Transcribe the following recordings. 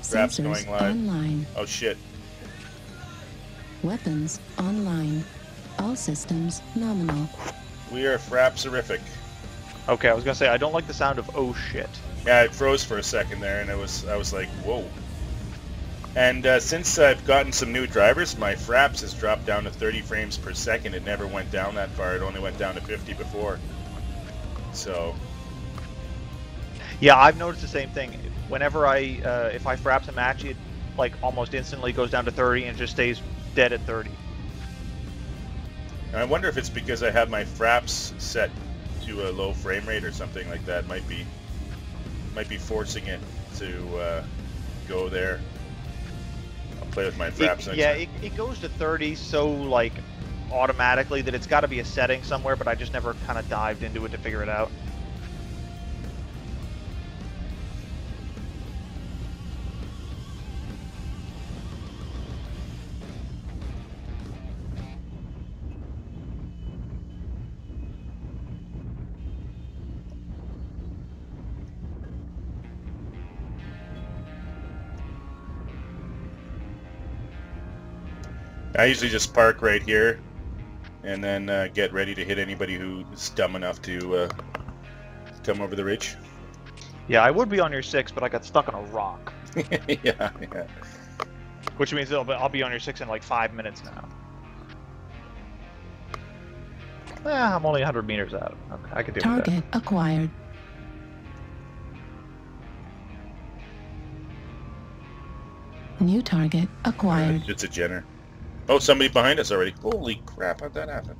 Fraps Sensors going live. online. Oh shit. Weapons online. All systems nominal. We are frapserific. Okay, I was gonna say I don't like the sound of oh shit. Yeah, it froze for a second there, and it was I was like, whoa. And uh, since I've gotten some new drivers, my fraps has dropped down to 30 frames per second. It never went down that far. It only went down to 50 before. So, Yeah, I've noticed the same thing. Whenever I uh, if I fraps a match, it like almost instantly goes down to 30 and just stays dead at 30. and I wonder if it's because I have my fraps set to a low frame rate or something like that. Might be, might be forcing it to uh, go there. I'll play with my It- fraps next yeah, time. it, it goes to 30 so like automatically that it's got to be a setting somewhere, but I just never kind of dived into it to figure it out. I usually just park right here, and then uh, get ready to hit anybody who's dumb enough to uh, come over the ridge. Yeah, I would be on your six, but I got stuck on a rock, yeah, yeah. which means it'll be, I'll be on your six in like five minutes now. Eh, I'm only 100 meters out. Okay, I could do with that. Target acquired. New target acquired. It's a Jenner. Oh, somebody behind us already. Holy crap, how'd that happen?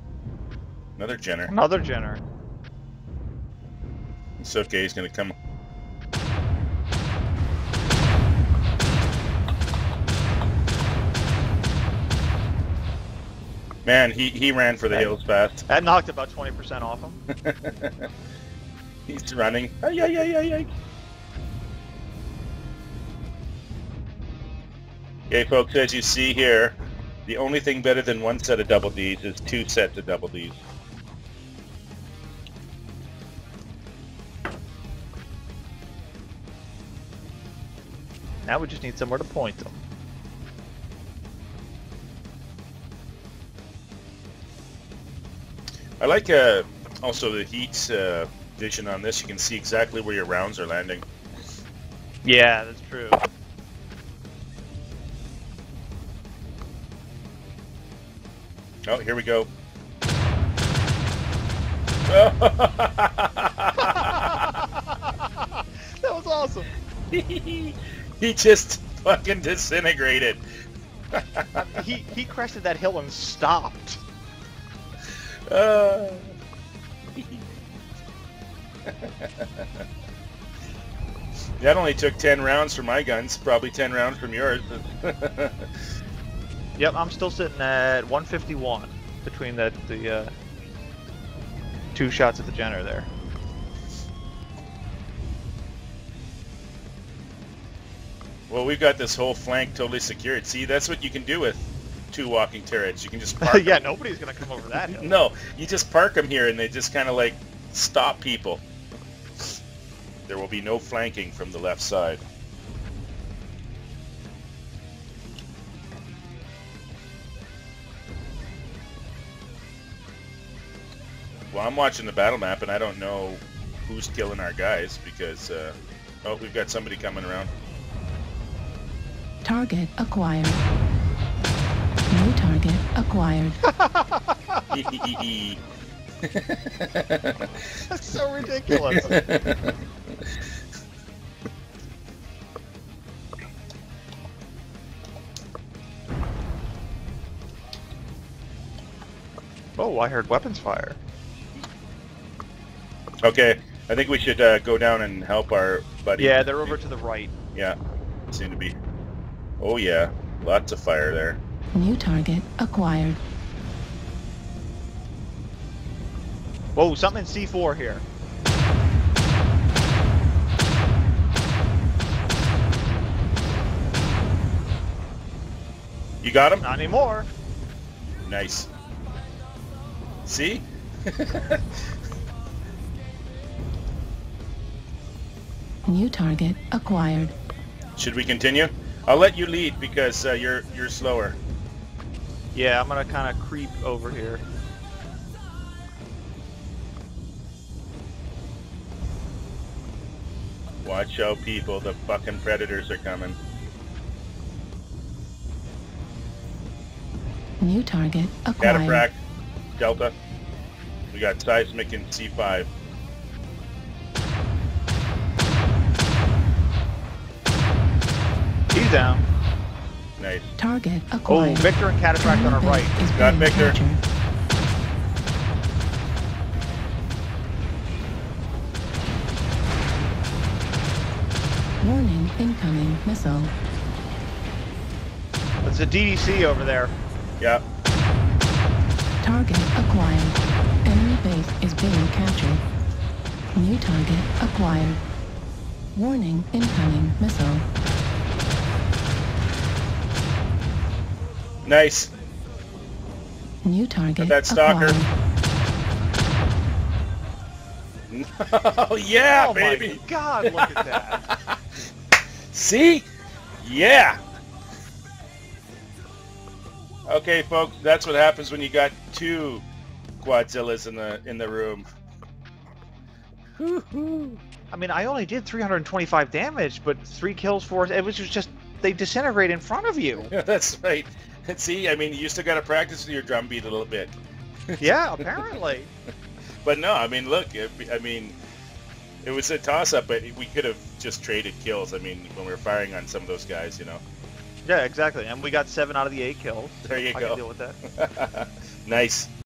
Another Jenner. Another Jenner. It's okay, he's gonna come. Man, he, he ran for the hills fast. That knocked about 20% off him. He's running. Ay, ay, ay, ay, ay. Okay, folks, as you see here, the only thing better than one set of double Ds is two sets of double Ds. Now we just need somewhere to point them. I like uh, also the heat uh, vision on this. You can see exactly where your rounds are landing. Yeah, that's true. Oh, here we go. that was awesome. he just fucking disintegrated. he he crested that hill and stopped. Uh. that only took 10 rounds from my guns, probably 10 rounds from yours. Yep, I'm still sitting at 151 between the the uh, two shots at the Jenner there. well, we've got this whole flank totally secured. See, that's what you can do with two walking turrets. You can just park yeah, nobody's gonna come over that hill. No, you just park them here and they just kind of like stop people. There will be no flanking from the left side. Well, I'm watching the battle map and I don't know who's killing our guys because, uh, oh, we've got somebody coming around. Target acquired. New target acquired. That's so ridiculous. oh, I heard weapons fire. Okay, I think we should uh, go down and help our buddy. Yeah, they're over to the right. Yeah, seem to be. Oh yeah, lots of fire there. New target acquired. Whoa, something C4 here. You got him? Not anymore. Nice. See? New target acquired. Should we continue? I'll let you lead because uh, you're you're slower. Yeah, I'm gonna kind of creep over here. Watch out, people! The fucking predators are coming. New target acquired. Cataphract, Delta. We got seismic in C5. He's down. Nice. Target Oh, acquired. Victor and Cataphract on our right. base is Got being Victor. captured. Warning, incoming missile. It's a DDC over there. Yep. Target acquired. Enemy base is being captured. New target acquired. Warning, incoming missile. Nice. New target that stalker. Oh yeah, oh baby. my God! Look at that. See? Yeah. Okay, folks, that's what happens when you got two Quadzillas in the in the room. I mean, I only did 325 damage, but three kills, four. It was just they disintegrate in front of you. Yeah, that's right. See, I mean, you still got to practice your drum beat a little bit. yeah, apparently. But no, I mean, look, it, I mean, it was a toss-up, but we could have just traded kills. I mean, when we were firing on some of those guys, you know. Yeah, exactly. And we got seven out of the eight kills. There you I go. can deal with that. nice.